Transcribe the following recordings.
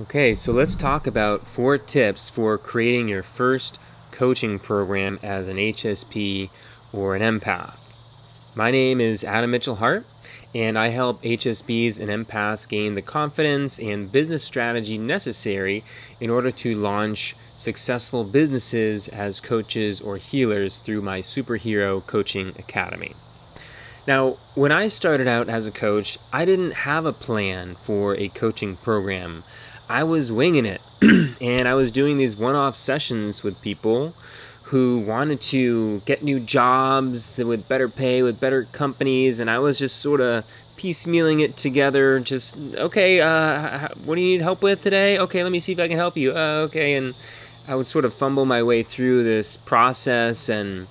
Okay, so let's talk about four tips for creating your first coaching program as an HSP or an empath. My name is Adam Mitchell Hardt, and I help HSPs and empaths gain the confidence and business strategy necessary in order to launch successful businesses as coaches or healers through my Superhero Coaching Academy. Now, when I started out as a coach, I didn't have a plan for a coaching program. I was winging it, and I was doing these one off sessions with people who wanted to get new jobs with better pay, with better companies, and I was just sort of piecemealing it together. Just, okay, uh, what do you need help with today? Okay, let me see if I can help you. Uh, okay, and I would sort of fumble my way through this process, and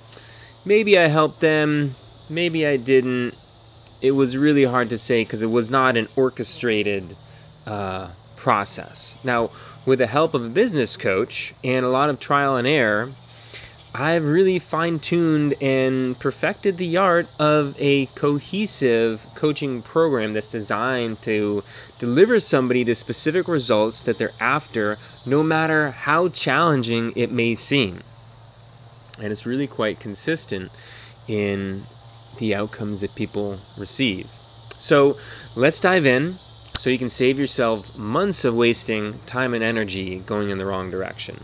maybe I helped them, maybe I didn't. It was really hard to say because it was not an orchestrated uh, process. Now, with the help of a business coach and a lot of trial and error, I've really fine tuned and perfected the art of a cohesive coaching program that's designed to deliver somebody the specific results that they're after, no matter how challenging it may seem. And it's really quite consistent in the outcomes that people receive. So let's dive in so you can save yourself months of wasting time and energy going in the wrong direction.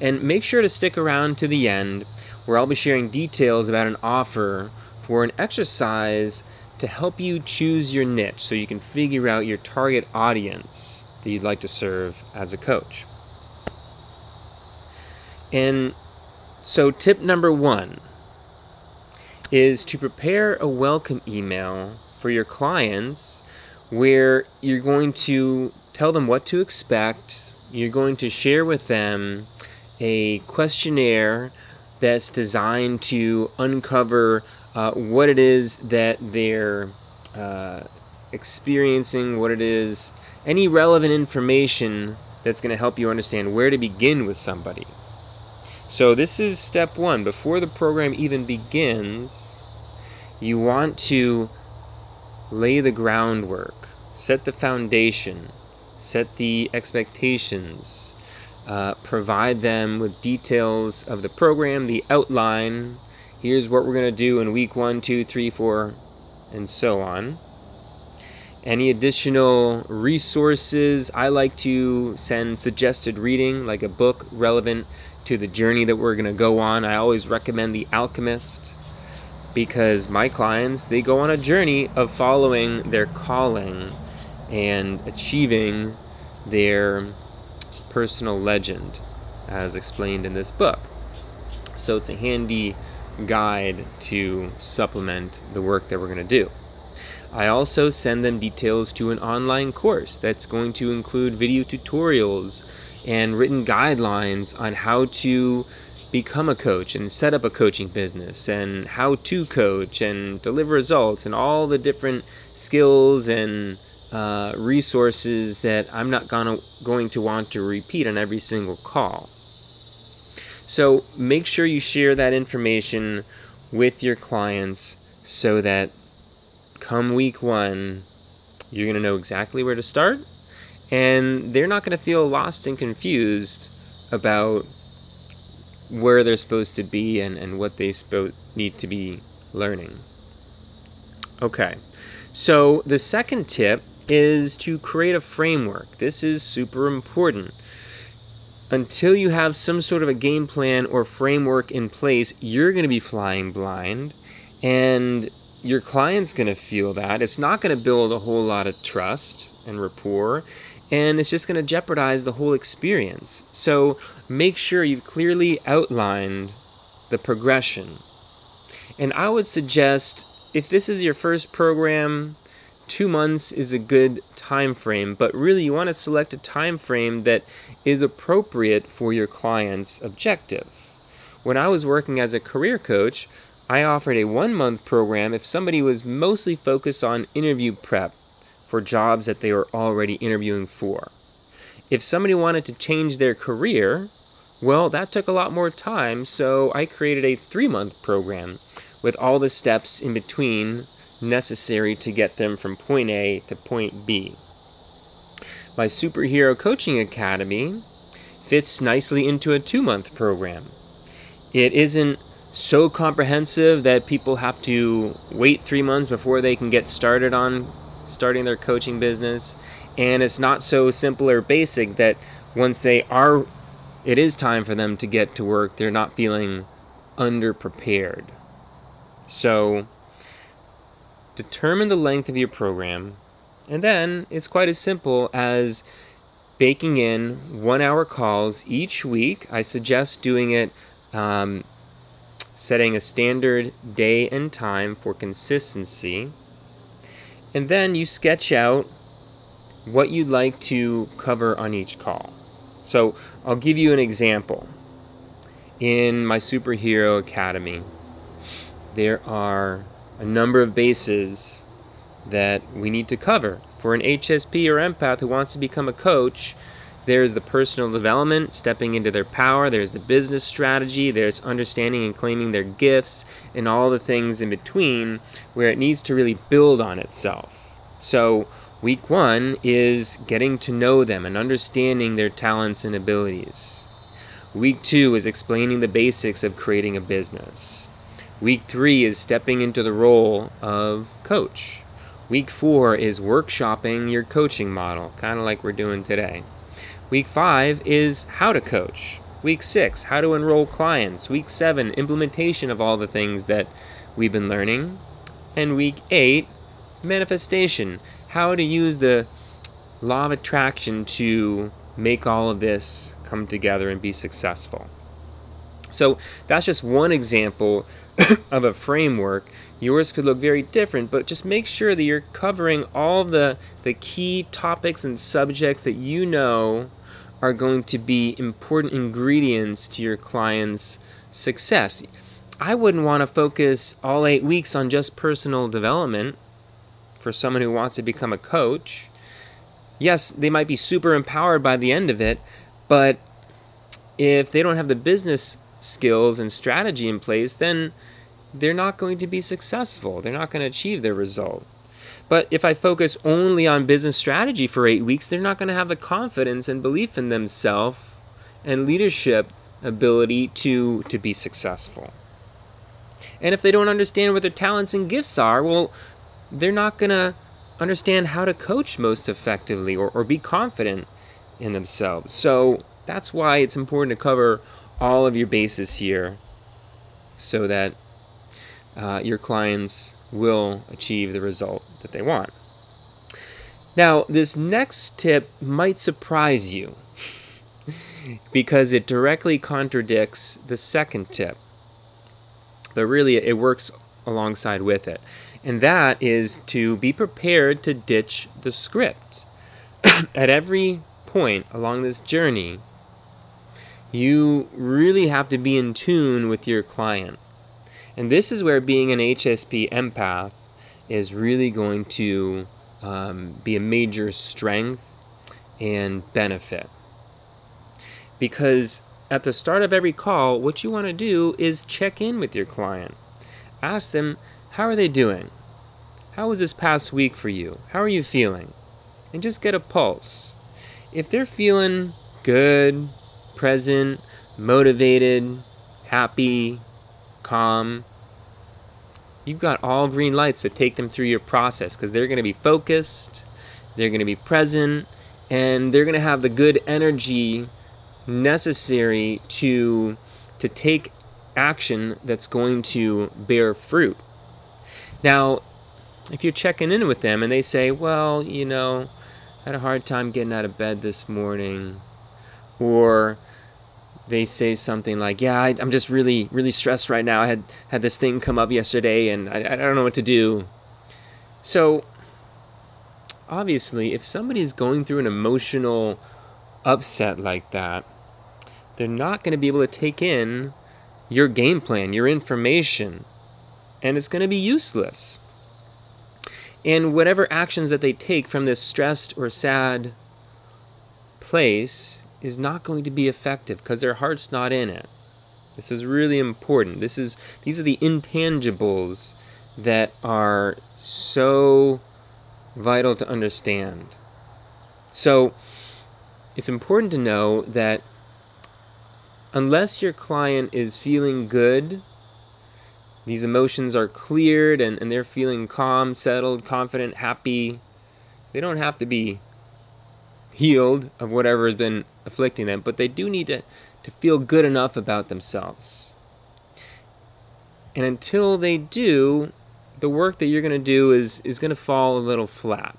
And make sure to stick around to the end where I'll be sharing details about an offer for an exercise to help you choose your niche so you can figure out your target audience that you'd like to serve as a coach. And so, tip number one is to prepare a welcome email for your clients where you're going to tell them what to expect, you're going to share with them a questionnaire that's designed to uncover uh, what it is that they're uh, experiencing, what it is, any relevant information that's going to help you understand where to begin with somebody. So, this is step one. Before the program even begins, you want to lay the groundwork, set the foundation, set the expectations, uh, provide them with details of the program, the outline. Here's what we're going to do in week one, two, three, four, and so on. Any additional resources, I like to send suggested reading, like a book relevant to the journey that we're going to go on. I always recommend The Alchemist because my clients, they go on a journey of following their calling and achieving their personal legend, as explained in this book. So it's a handy guide to supplement the work that we're going to do. I also send them details to an online course that's going to include video tutorials and written guidelines on how to become a coach and set up a coaching business and how to coach and deliver results and all the different skills and uh, resources that I'm not gonna, going to want to repeat on every single call. So make sure you share that information with your clients so that come week one, you're going to know exactly where to start and they're not going to feel lost and confused about where they're supposed to be and, and what they spo- need to be learning. Okay, so the second tip is to create a framework. This is super important. Until you have some sort of a game plan or framework in place, you're going to be flying blind and your client's going to feel that. It's not going to build a whole lot of trust and rapport and it's just going to jeopardize the whole experience. So make sure you've clearly outlined the progression. And I would suggest if this is your first program, two months is a good time frame, but really you want to select a time frame that is appropriate for your client's objective. When I was working as a career coach, I offered a one month program if somebody was mostly focused on interview prep for jobs that they were already interviewing for. If somebody wanted to change their career, well, that took a lot more time, so I created a three month program with all the steps in between necessary to get them from point A to point B. my Superhero Coaching Academy fits nicely into a two month program. It isn't so comprehensive that people have to wait three months before they can get started on starting their coaching business. And it's not so simple or basic that once they are, it is time for them to get to work, they're not feeling underprepared. So, determine the length of your program, and then it's quite as simple as baking in one hour calls each week. I suggest doing it, um, setting a standard day and time for consistency. And then you sketch out what you'd like to cover on each call. So I'll give you an example. In my Superhero Academy, there are a number of bases that we need to cover. For an HSP or empath who wants to become a coach, there's the personal development, stepping into their power, there's the business strategy, there's understanding and claiming their gifts, and all the things in between where it needs to really build on itself. So, week one is getting to know them and understanding their talents and abilities. Week two is explaining the basics of creating a business. Week three is stepping into the role of coach. Week four is workshopping your coaching model, kind of like we're doing today. Week five is how to coach. Week six, how to enroll clients. Week seven, implementation of all the things that we've been learning. And week eight, manifestation, how to use the law of attraction to make all of this come together and be successful. So that's just one example of a framework Yours could look very different, but just make sure that you're covering all the, the key topics and subjects that you know are going to be important ingredients to your client's success. I wouldn't want to focus all eight weeks on just personal development for someone who wants to become a coach. Yes, they might be super empowered by the end of it, but if they don't have the business skills and strategy in place, then they're not going to be successful. They're not going to achieve their result. But if I focus only on business strategy for eight weeks, they're not going to have the confidence and belief in themselves and leadership ability to, to be successful. And if they don't understand what their talents and gifts are, well, they're not going to understand how to coach most effectively or, or be confident in themselves. So that's why it's important to cover all of your bases here so that uh, your clients will achieve the result that they want. Now, this next tip might surprise you because it directly contradicts the second tip, but really it works alongside with it. And that is to be prepared to ditch the script. At every point along this journey, you really have to be in tune with your client. And this is where being an HSP empath is really going to um, be a major strength and benefit. Because at the start of every call, what you want to do is check in with your client. Ask them, how are they doing? How was this past week for you? How are you feeling? And just get a pulse. If they're feeling good, present, motivated, happy, calm, you've got all green lights to take them through your process because they're going to be focused, they're going to be present, and they're going to have the good energy necessary to to take action that's going to bear fruit. Now, if you're checking in with them and they say, "Well, you know, I had a hard time getting out of bed this morning," or they say something like, "Yeah, I, am just really, really stressed right now. I had had this thing come up yesterday, and I, I don't know what to do." So, obviously, if somebody is going through an emotional upset like that, they're not going to be able to take in your game plan, your information, and it's going to be useless. And whatever actions that they take from this stressed or sad place is not going to be effective because their heart's not in it. This is really important. This is these are the intangibles that are so vital to understand. So it's important to know that unless your client is feeling good, these emotions are cleared and, and they're feeling calm, settled, confident, happy, they don't have to be healed of whatever has been afflicting them, but they do need to, to feel good enough about themselves. And until they do, the work that you're going to do is, is going to fall a little flat.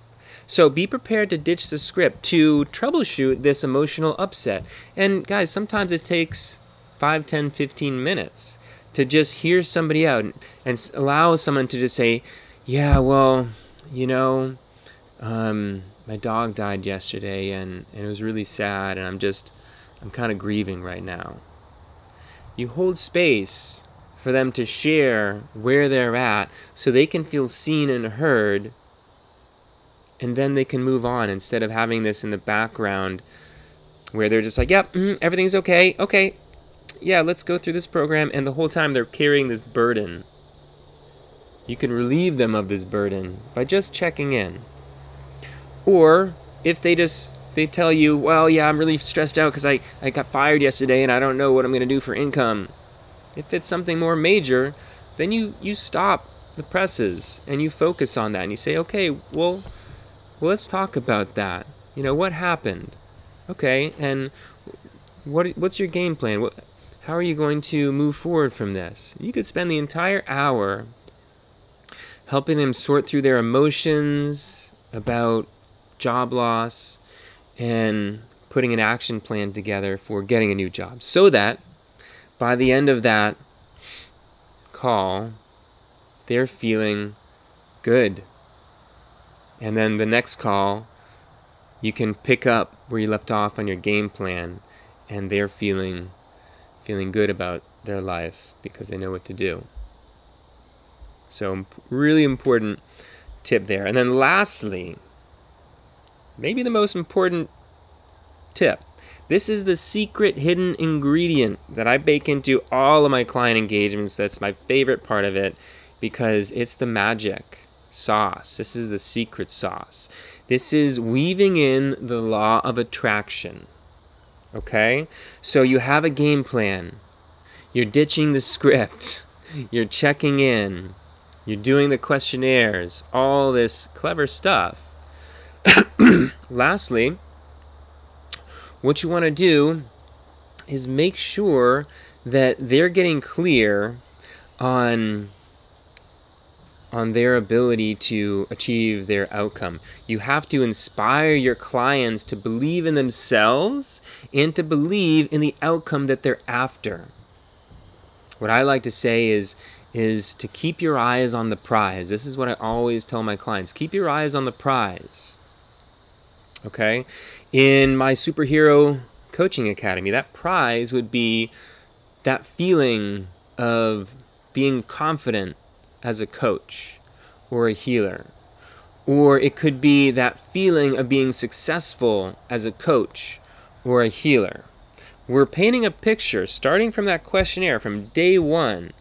So be prepared to ditch the script to troubleshoot this emotional upset. And guys, sometimes it takes 5, 10, 15 minutes to just hear somebody out and allow someone to just say, Yeah, well, you know, um, my dog died yesterday and, and it was really sad, and I'm just, I'm kind of grieving right now. You hold space for them to share where they're at so they can feel seen and heard and then they can move on instead of having this in the background where they're just like, yep, mm, everything's okay, okay, yeah, let's go through this program, and the whole time they're carrying this burden. You can relieve them of this burden by just checking in. Or if they just they tell you, well, yeah, I'm really stressed out because I, I got fired yesterday and I don't know what I'm going to do for income. If it's something more major, then you, you stop the presses and you focus on that and you say, okay, well, well, let's talk about that. You know, what happened? Okay, and what what's your game plan? What, how are you going to move forward from this? You could spend the entire hour helping them sort through their emotions about job loss and putting an action plan together for getting a new job so that by the end of that call, they're feeling good and then the next call, you can pick up where you left off on your game plan, and they're feeling feeling good about their life because they know what to do. So, really important tip there. And then, lastly, maybe the most important tip this is the secret hidden ingredient that I bake into all of my client engagements. That's my favorite part of it because it's the magic sauce. This is the secret sauce. This is weaving in the law of attraction. Okay? So you have a game plan. You're ditching the script. You're checking in. You're doing the questionnaires. All this clever stuff. Lastly, what you want to do is make sure that they're getting clear on on their ability to achieve their outcome. You have to inspire your clients to believe in themselves and to believe in the outcome that they're after. What I like to say is is to keep your eyes on the prize. This is what I always tell my clients. Keep your eyes on the prize. Okay? In my superhero coaching academy, that prize would be that feeling of being confident as a coach or a healer. Or it could be that feeling of being successful as a coach or a healer. We're painting a picture, starting from that questionnaire from day one,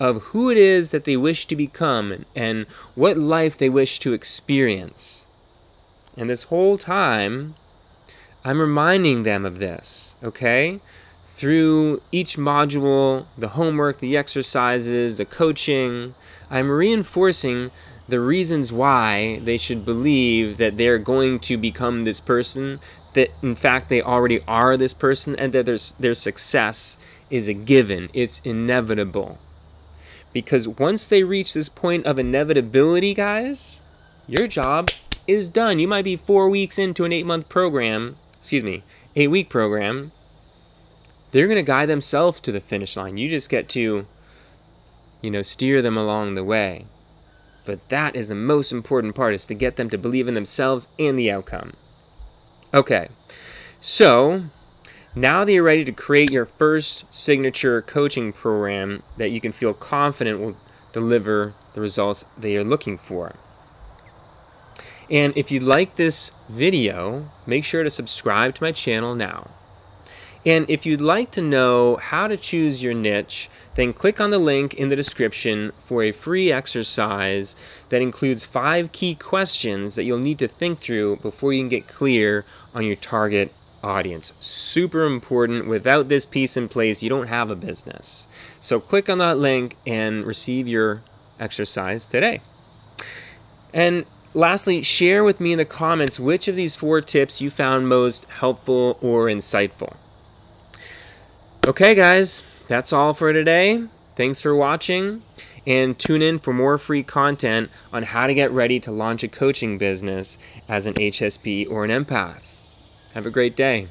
of who it is that they wish to become and what life they wish to experience. And this whole time, I'm reminding them of this, okay? Through each module, the homework, the exercises, the coaching, I'm reinforcing the reasons why they should believe that they're going to become this person, that in fact they already are this person, and that their, their success is a given, it's inevitable. Because once they reach this point of inevitability, guys, your job is done. You might be four weeks into an eight month program, excuse me, eight week program. They're going to guide themselves to the finish line. You just get to you know, steer them along the way. But that is the most important part is to get them to believe in themselves and the outcome. Okay. So, now that you're ready to create your first signature coaching program that you can feel confident will deliver the results that you're looking for. And if you like this video, make sure to subscribe to my channel now. And if you'd like to know how to choose your niche, then click on the link in the description for a free exercise that includes five key questions that you'll need to think through before you can get clear on your target audience. Super important. Without this piece in place, you don't have a business. So click on that link and receive your exercise today. And lastly, share with me in the comments which of these four tips you found most helpful or insightful. Okay, guys, that's all for today. Thanks for watching and tune in for more free content on how to get ready to launch a coaching business as an HSP or an empath. Have a great day.